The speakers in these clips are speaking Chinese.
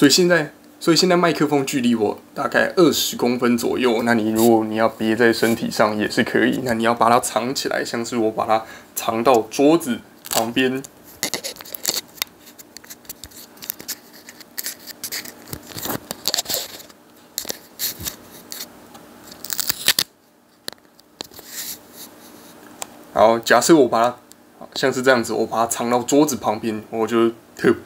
所以现在，所以现在麦克风距离我大概二十公分左右。那你如果你要别在身体上也是可以，那你要把它藏起来，像是我把它藏到桌子旁边。好，假设我把它像是这样子，我把它藏到桌子旁边，我就特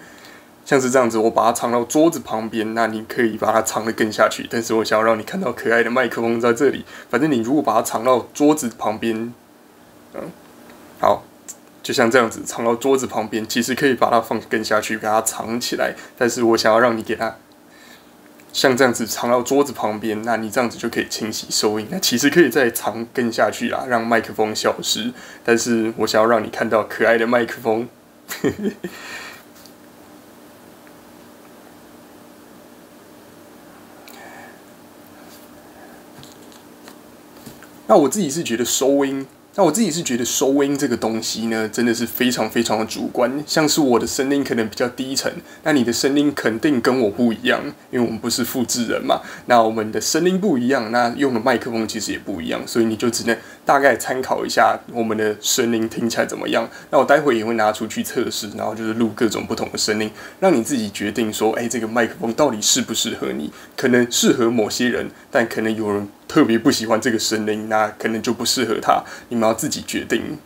像是这样子，我把它藏到桌子旁边。那你可以把它藏得更下去，但是我想要让你看到可爱的麦克风在这里。反正你如果把它藏到桌子旁边，嗯，好，就像这样子藏到桌子旁边，其实可以把它放更下去，给它藏起来。但是我想要让你给它。像这样子藏到桌子旁边，那你这样子就可以清洗收音。那其实可以再藏更下去啦，让麦克风消失。但是我想要让你看到可爱的麦克风。那我自己是觉得收音。那我自己是觉得收音这个东西呢，真的是非常非常的主观。像是我的声音可能比较低沉，那你的声音肯定跟我不一样，因为我们不是复制人嘛。那我们的声音不一样，那用的麦克风其实也不一样，所以你就只能大概参考一下我们的声音听起来怎么样。那我待会也会拿出去测试，然后就是录各种不同的声音，让你自己决定说，哎，这个麦克风到底适不适合你？可能适合某些人，但可能有人。特别不喜欢这个声音，那可能就不适合他。你们要自己决定。